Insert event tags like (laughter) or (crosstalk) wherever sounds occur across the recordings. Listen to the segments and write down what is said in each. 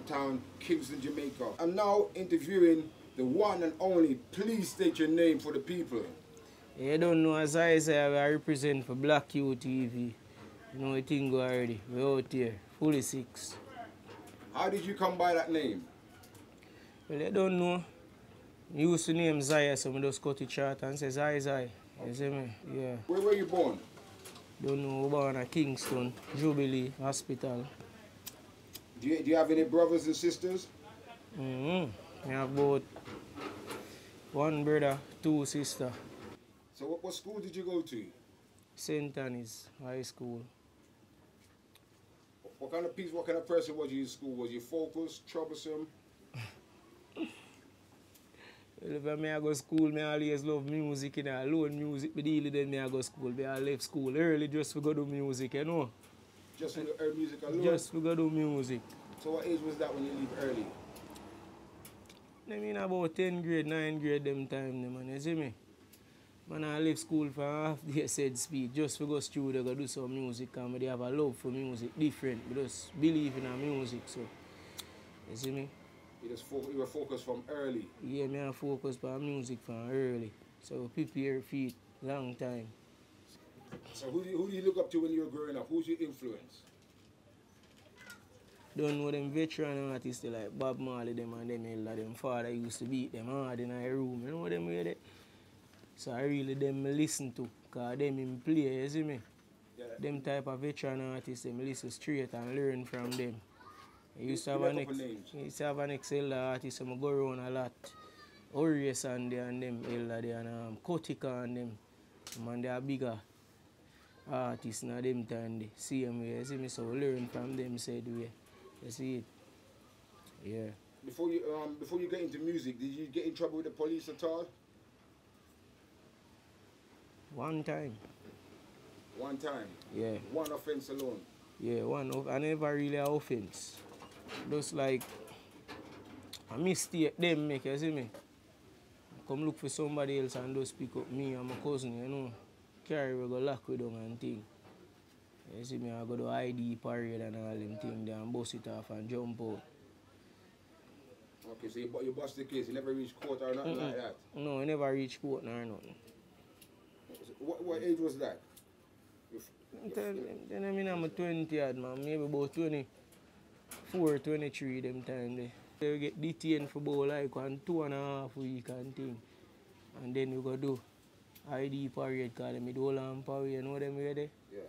Denham Town, Kingston, Jamaica. I'm now interviewing the one and only. Please state your name for the people. You don't know as I say I represent for Black Q TV. You know the thing go already. We out here, fully six. How did you come by that name? Well, you don't know. Me used to name Zaya, so I just cut it short and say Zai Zai. You see me? Yeah. Where were you born? Don't know, born at Kingston, Jubilee Hospital. Do you, do you have any brothers and sisters? Mm-hmm. I have about one brother, two sister. So what, what school did you go to? St. Annie's High School. What kind of piece, what kind of person was you in school? Was you focused, troublesome? Well, if I go school, I always love music, you know, alone music, but daily then I go school. But I left school early just to go do music, you know. Just the early music alone? Just to go do music. So what age was that when you leave early? I mean about 10 grade, 9 grade them time, them, man, you see me? Man, I left school for half day (laughs) said speed, just to go studio, go do some music, and they have a love for music, different, but just believe in our music, so, you see me? You just fo- you were focused from early. Yeah, me I focus on music from early. So prepare feet long time. So who do, you, who do you look up to when you were growing up? Who's your influence? Don't know them veteran artists like Bob Marley them and them hell them father used to beat them hard in a room. You know them they? So I really them listen to cause them in play, you see me? Yeah. Them type of veteran artists them listen straight and learn from them. I used to have an ex, used to have an ex elder artist so I go around a lot. Orius and they and them elder and um, Kotika and them. Man they are bigger artists now them time they same way. You see me so learn from them said way. You see it? Yeah. Before you um before you get into music, did you get in trouble with the police at all? One time. One time. Yeah. One offense alone. Yeah, one of I never really offense. Just like a mistake them make, you see me? Come look for somebody else and just pick up me and my cousin, you know. Carry we go lock with them and thing. You see me, I go to ID parade and all them thing there and bust it off and jump out. Okay, so you, you bust the case. You never reached court or nothing like that. No, I never reach court nor nothing. What, what age was that? You then I mean I'm a 20 odd man, maybe about 24, 23 them time there. They get detained for about like one two and a half week and thing. And then you go do ID parade call them do on parade, you know them there? Yeah.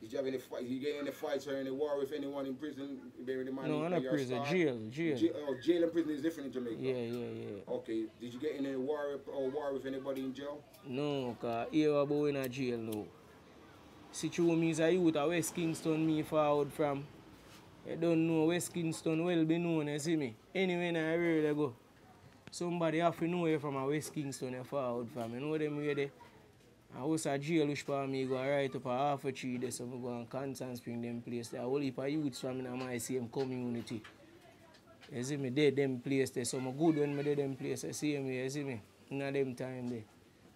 Did you have any fight? You get any fights or any war with anyone in prison? Bear in mind No, not prison, star. jail, jail. Jail, oh, jail and prison is different in Jamaica. Yeah, yeah, yeah. Okay. Did you get in any war or war with anybody in jail? No, cause here about in a jail now. Through me is a youth at West Kingston me forward from. I don't know West Kingston well be known, you see me. Anyway I really go. Somebody have to know you from a West Kingston you forward from. You know them there. I was a jail which for me go right up a half a tree there so I go and Constant Spring them place there. A whole heap of youths from in my same community. You see me, they them place there. So I'm good when me dey them place. I see me, you see me. In them time there.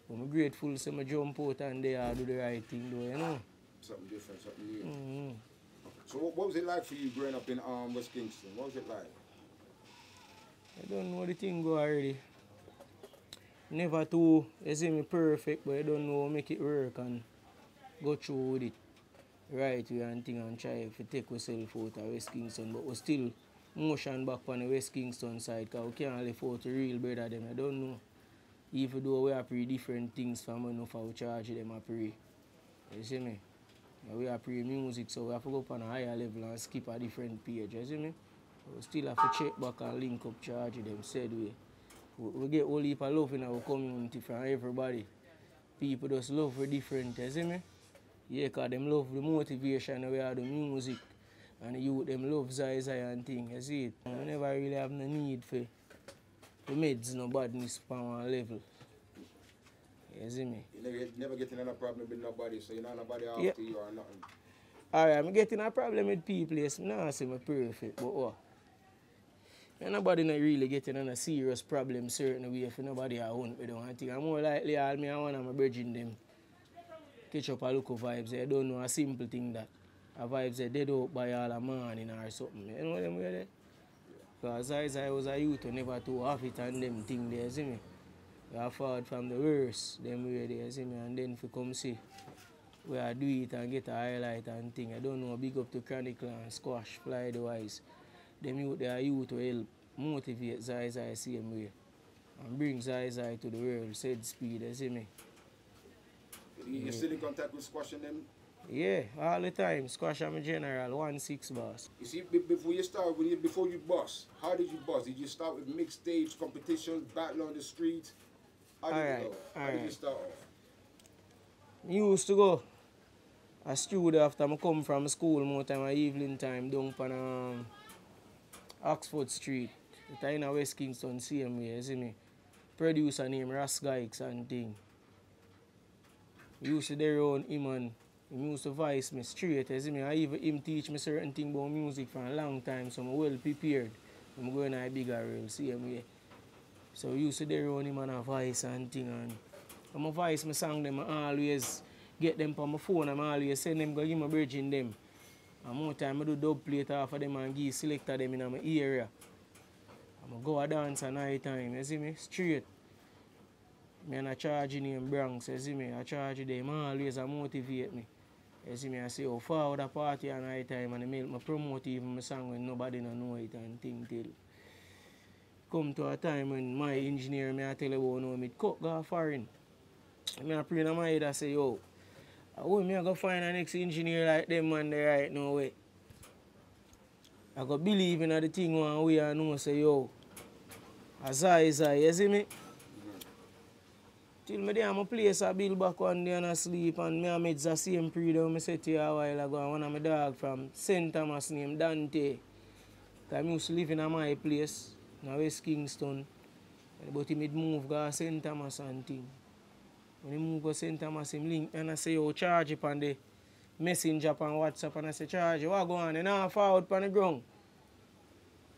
But I'm grateful so I jump out and they are do the right thing though, you know. Something different, something new. Mm-hmm. So what, what was it like for you growing up in um, West Kingston? What was it like? I don't know the thing go already. Never too, you see me perfect, but I don't know how make it work and go through with it. Right way and thing and try to take ourselves out of West Kingston, but we still motion back on the West Kingston side because we can't live out the real brother them. I don't know. Even though we are pretty different things from enough our charge them are pretty. You see me? We are pre music, so we have to go up on a higher level and skip a different page, you see me? We still have to check back and link up charge them said way. We, we get all heap of love in our community from everybody. People just love for different, you see me? Yeah, cause them love the motivation we have the music. And the youth them love Zai Zai and thing, you see it? And we never really have no need for the meds no badness on one level. You see me? You never, get in a problem with nobody, so you know nobody after Yeah. you or nothing. Alright, I'm getting a problem with people, yes. I'm not I'm perfect, but what? And nobody not really getting on a serious problem certain way if nobody I want me down. I think I'm more likely all me I want my bridging them. catch up a look of vibes. I don't know a simple thing that a vibes they dead out by all the morning or something. You know them way there? Because as I was a youth, I never too have it and them thing there, see me? I forward from the worst, them way there, see me? And then if you come see where I do it and get a highlight and thing. I don't know, big up to Chronic Law and Squash, Fly the Wise. Them youth, they are youth to help motivate Zai Zai same way. And bring Zai Zai to the world, said speed, you see me? You you still in contact with Squash and them? Yeah, all the time. Squash I'm a general, one six boss. You see, before you start, you, before you boss, how did you boss? Did you start with mixtapes, competitions, battle on the street? How did Alright, you go? How did you start off? Me used to go a studio after I come from school more time evening time down on um, Oxford Street. It in West Kingston same way, you see me? Producer named Ras Gikes and thing. Used to there around him and he used to voice me straight, you see me? I even him teach me certain thing about music for a long time, so I'm well prepared. I'm going to a bigger role, same way. So used to there around him and a voice and thing and I'm a voice my song them I always get them on my phone I'm always send them go give my bridge in them. And more time I do dub plate off of them and give selector them in my area. I'm go a dance at night time, you see me? Straight. Me and I charge in him Bronx, you see me? I charge them always a motivate me. You see me, I say, oh, forward a party at night time and I make me promote even my song when nobody no know it and thing till come to a time when my engineer me I tell you about now me cut go foreign. Me a pray in my head I say yo, how me I go find a next engineer like them man there right now way. I go believe in the thing one way I know say yo. As I is I, you see me? Till me there, my place I build back one day and I sleep and me and meds the same freedom I said to you a while ago and one of my dog from St. Thomas named Dante. I used to live in my place, in West Kingston. But he made move go St. Thomas and thing. When he move go St. Thomas, him link and I say, yo, charge it on the messenger on WhatsApp and I say, charge what go on? And now forward on the ground.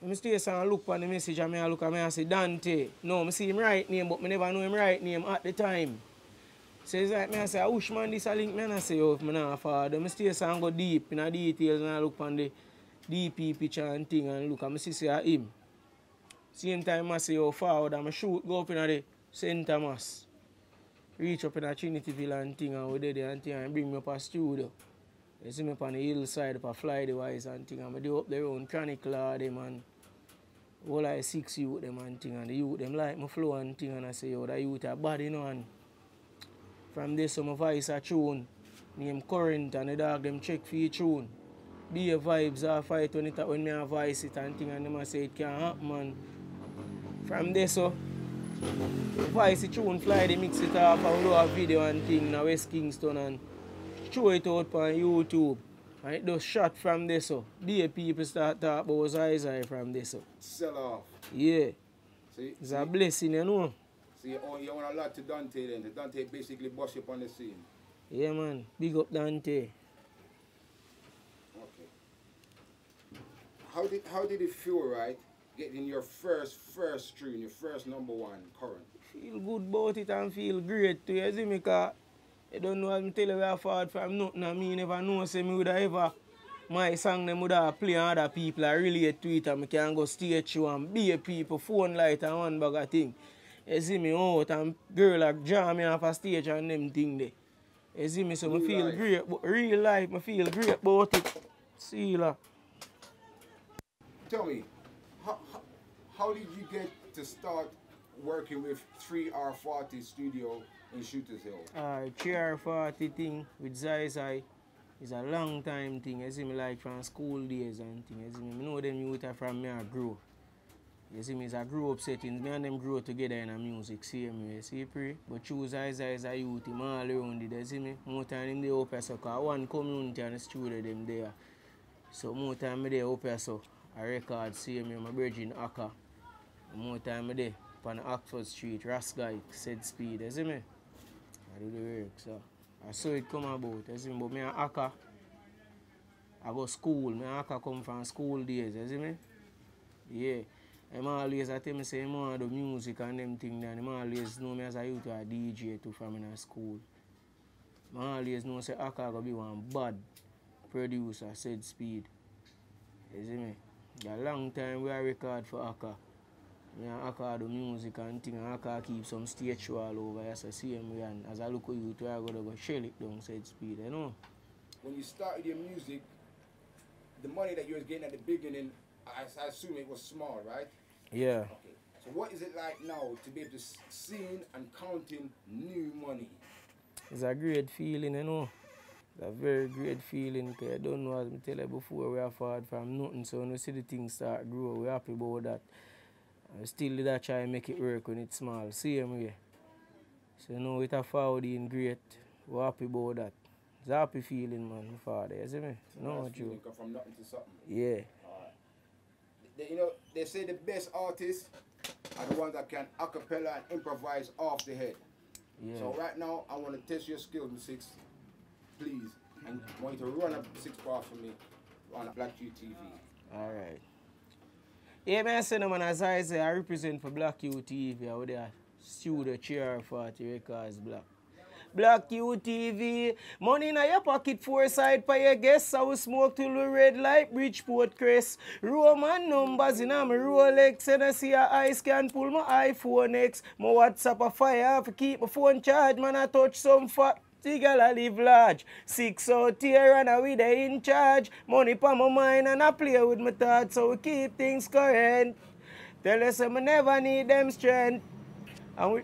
I stay and look on the message and I look and me I say, Dante. No, I see him right name, but me never know him right name at the time. So it's like me I say, I wish man this a link me and I say, yo, if me not forward. I stay and go deep in the details and I look on the DP picture and thing and look and I see say him. Same time I say, yo, forward and I shoot, go up in the St. Thomas. Reach up in a Trinityville and thing and we did there and thing and bring me up a studio. You see me up on the hillside up a fly the wise and thing and I do up there on Chronic Law them and all like six youth them and thing and the youth them like my flow and thing and I say yo the youth are bad you know and from this some voice a tune name current and the dog them check for your tune. Be a vibes or fight when it when me a voice it and thing and them I say it can't happen man. From there so oh, voice the tune fly they mix it up and do a video and thing in West Kingston and show it out on YouTube. And it does shot from this so. Be people start talk about Zai from this so. Sell off. Yeah. See, It's see, a blessing, you know. so oh, you owe, you owe a lot to Dante then. Dante basically boss you up on the scene. Yeah man. Big up Dante. Okay. How did how did it feel, right? Getting your first first tune, your first number one current. feel good about it and feel great too. You see me, cause you don't know what me tell you where I forward from nothing and me never know say me would ever my song them would have play on other people I relate to it and me can go stage show and be a people phone light and one bag of thing. You see me out and girl like jam me off a stage and them thing there. You see me so Real feel life. great but real life me feel great about it. See la. Tell me, how did you get to start working with 3R40 Studio in Shooters Hill? Uh, chair 40 thing with Zai Zai is a long time thing. You see me like from school days and thing. You see me, me know them youth are from me I grow. You see me, it's a grow up setting. Me and them grow together in a music, same way. See, pre? But choose Zai Zai as a youth, him all around it. You see me? More time him there up so cause one community and the studio them there. So more time me there up so I record, see me, my bridging Aka. More time a day on Oxford Street, Rasgai, said speed, you see me? I do the work, so I saw it come about, you see me, but me and Aka, I go school, me and Aka come from school days, you see me? Yeah. I'm always I tell me say him want do music and them thing and him always know me as a youth a DJ too from in school. I always know say Aka gonna be one bad producer, said speed. You see me? A long time we are record for Aka. And Aka do music and thing and Aka keep some stage show all over. Yes, I see him and as I look at you, I gotta go shell it down, said speed, you know. When you started your music, the money that you was getting at the beginning, I, I assume it was small, right? Yeah. Okay. So what is it like now to be able to s- seeing and counting new money? It's a great feeling, you know. It's a very great feeling. Cause I don't know, as I tell you before, we are forward from nothing. So when we see the things start grow, we're happy about that. And still did I try and make it work when it's small. Same way. So now with a forward in great, we're happy about that. It's a happy feeling, man, my father. You see me? No Nice from nothing to something. Yeah. They, you know, they say the best artists are the ones that can a cappella and improvise off the head. Yeah. So right now, I want to test your skills in six, please, and I want you to run a six bar for me on Black Q TV. Alright. Yeah, man, I say, no, man, as I say, I represent for Black Q TV out there. Studio Chair 40 Records Black. Black Q TV. Money in your pocket, four side for your guests. I will smoke till we red light, Bridgeport Crest. Roman numbers in my Rolex. And I see a ice can pull my iPhone X. My WhatsApp a fire for keep my phone charged. Man, I touch some fat. The girl I live large. Six out here and I we they in charge. Money pa my mind and I play with my thoughts so we keep things current. Tell us I never need them strength. And we,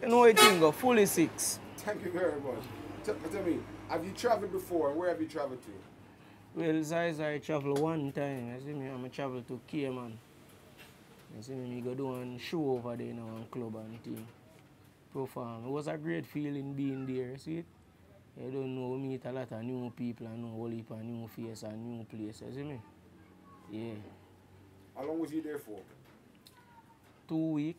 you know what thing go fully six. Thank you very much. Tell, tell me, have you traveled before and where have you traveled to? Well, size I travel one time. You see me, I'm a travel to Cayman. You see me, me go do one show over there in one club and thing. Perform. It was a great feeling being there, see it? You don't know, we meet a lot of new people and know a whole heap of new faces and new places, you see me? Yeah. How long was you there for? Two week.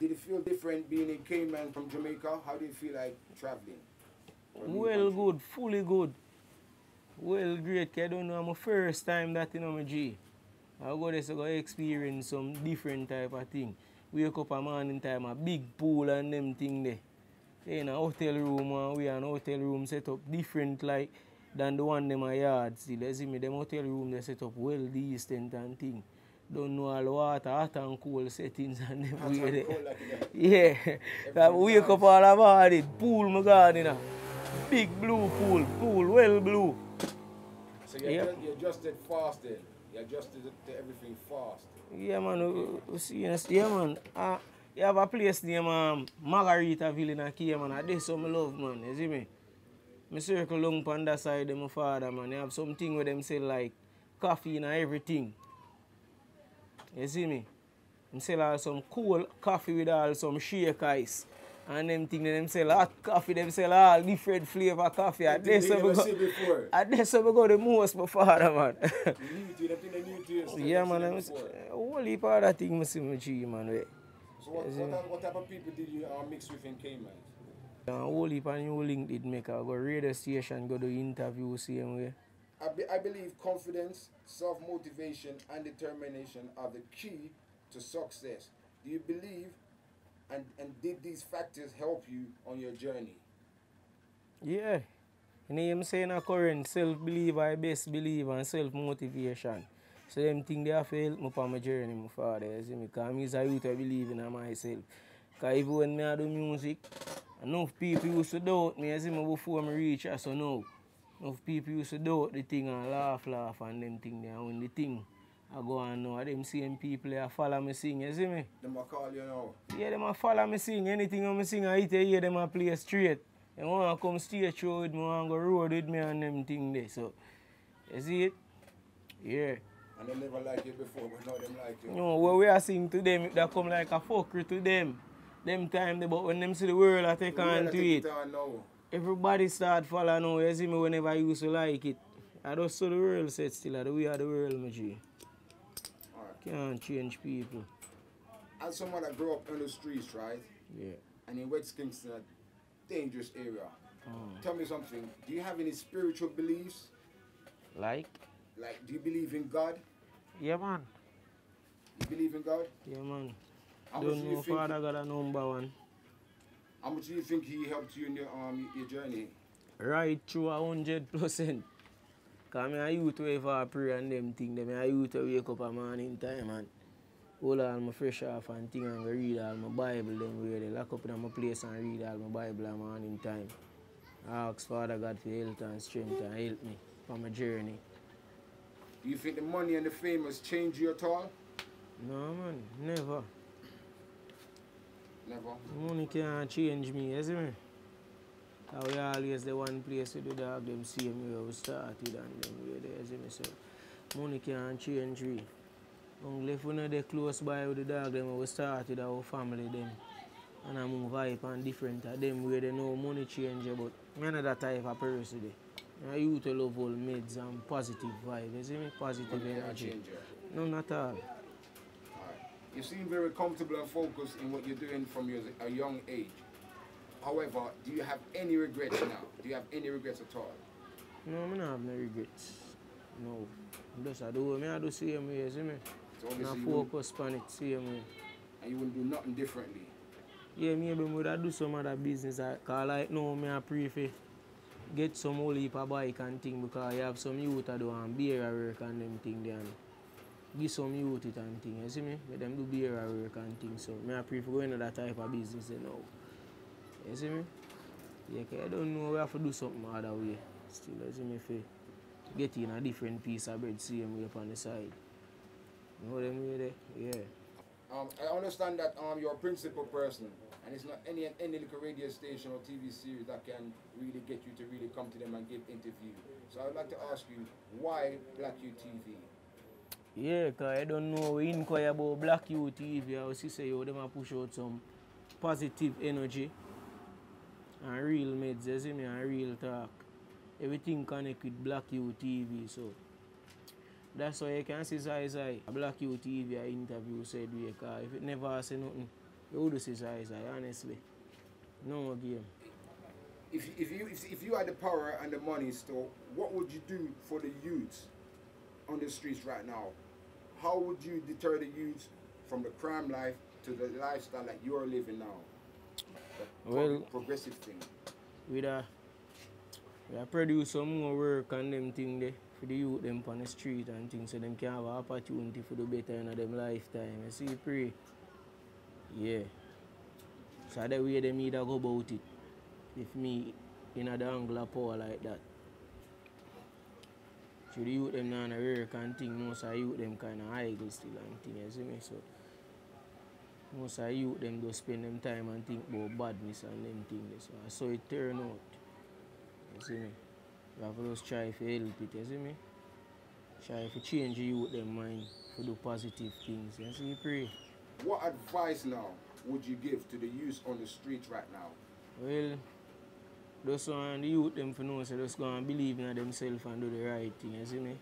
Did it feel different being in Cayman from Jamaica? How did it feel like traveling? a Well good, fully good. Well great, I don't know, I'm my first time that you know my G. I go there to go experience some different type of thing. Wake up a morning time, a big pool and them thing there. They in a hotel room and we an hotel room set up different like than the one them a yard still. You see me, them hotel room they set up well decent and thing. Don't know all the water, hot and cold settings and them way there. like. (laughs) Yeah, that wake up all about it. Pool my garden. ah. Big blue pool, pool well blue. So you, Yep. adjust, you adjusted fast then. You adjusted to everything fast. Yeah man, we, see yeah man. Uh, you have a place named um, Margaritaville in a Cayman. and That's some love man, you see me? Me circle long on that side of my father man. You have something where them sell like coffee and everything. You see me? Them sell all some cool coffee with all some shake ice. And them thing them sell hot coffee, them sell all different flavor coffee. And that's you we never go. And that's how we go the most, my father man. New to them new to you. yeah man, I'm whole heap of other thing I see my G man. So what, what, type, what type of people did you uh, mix with in Cayman? A whole heap of new link did make I go radio station, go do interview same way. I, be, I believe confidence, self motivation, and determination are the key to success. Do you believe and, and did these factors help you on your journey? Yeah. You know I'm saying a current self-belief, I best believe and self-motivation. So them thing they have to help me on my journey, my father, you see me? Because I'm a youth I believe in myself. Because even when I do music, enough people used to doubt me, you see me, before me reach us, so now. Enough people used to doubt the thing and laugh, laugh and them thing there. And the thing I go and know I them same people they follow me sing, you see me? Them I call you now. Yeah, them a follow me sing. Anything I sing, I hit a hear them a play straight. They want to come stage show with me, want go road with me and them thing there. So, you see it? Yeah. And they never liked you before, but now them like you. No, what we are sing to them, it come like a fuckery to them. Them time, they, but when them see the world I take on to it, everybody start follow now. You see me whenever I used to like it. I just saw the world set still, the way of the world, my G. Can't change people. As someone that grew up on the streets, right? Yeah. And in West Kingston, a dangerous area. Mm. Tell me something. Do you have any spiritual beliefs? Like? Like, do you believe in God? Yeah, man. You believe in God? Yeah, man. How Don't do you know Father got a number one. how much do you think He helped you in your um your journey? right through a hundred percent. Cause me a youth where for pray and them thing. Them a youth where wake up a morning time and hold all my fresh off and thing and read all my Bible them where they lock up in my place and read all my Bible at morning time. I ask Father God for health and strength and help me on my journey. Do you think the money and the fame has changed you at all? No man, never. Never. Money can't change me, you see me? Cause we always the one place with the dog them same way we started and them way there, you see me? So money can't change me. Only if we not there close by with the dog them we started our family them. And I move hype and different of them where they know money change but me not that type of person there. I used to love all meds and positive vibe, you see me? Positive energy. No, not at all. Alright. You seem very comfortable and focused in what you're doing from your, a young age. However, do you have any regrets now? Do you have any regrets at all? No, I don't have no regrets. No. Just I do what I do same way, see me? So I focus on it same way. and you wouldn't do nothing differently. Yeah, maybe I would have do some other business. I- Cause like now, me I prefer get some whole heap of bike and thing because you have some youth that do um, and beer work and them thing there. Give some youth it and thing, you see me? Let them do beer work and thing. So me I prefer going to that type of business you know. You see me? Yeah, 'cause I don't know we have to do something other way. Still, you see me? For get in a different piece of bread, same way up on the side. You know them way there? Yeah. Um, I understand that um, you're a principal person, and it's not any any little radio station or TV series that can really get you to really come to them and give interview. So I would like to ask you, why Black Q TV? Yeah, cause I don't know we inquire about Black Youth TV. I was say yo, them a push out some positive energy and real meds, you see me, and real talk. Everything connect with Black Youth TV, so that's why you can see Zai Zai. Black Youth TV a interview said we cause if it never say nothing, you would see Zai Zai, honestly. No game. If, if you if, if you had the power and the money still, what would you do for the youths on the streets right now? How would you deter the youths from the crime life to the lifestyle that you're living now? The Well- progressive thing. with a we a produce some more work and them thing there for the youth them on the street and things so them can have an opportunity for the better in them lifetime. You see pray. Yeah. So that way them either go about it. If me in a the angle power like that. So the youth them now work and thing, most of youth them kinda idle still and thing, you see me? So most of youth them do spend them time and think about badness and them things. So I saw it turn out. You see me? You have to just try to help it, you see me? Try to change you with them mind for do positive things. You see me pray. What advice now would you give to the youth on the streets right now? Well, those one the youth them for know so just go and believe in themselves and do the right thing, you see me?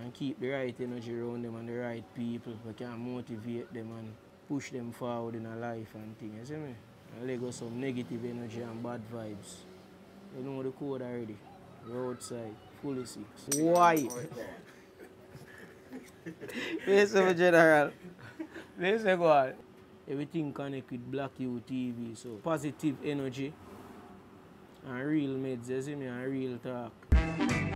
And keep the right energy around them and the right people who can motivate them and push them forward in a life and thing, you see me? And let go some negative energy and bad vibes. You know the code already. Roadside, fully six. Why? Alright, go on. Listen, General. Listen, go on. Everything connect with Black Q TV, so positive energy and real meds, you see me, and real talk.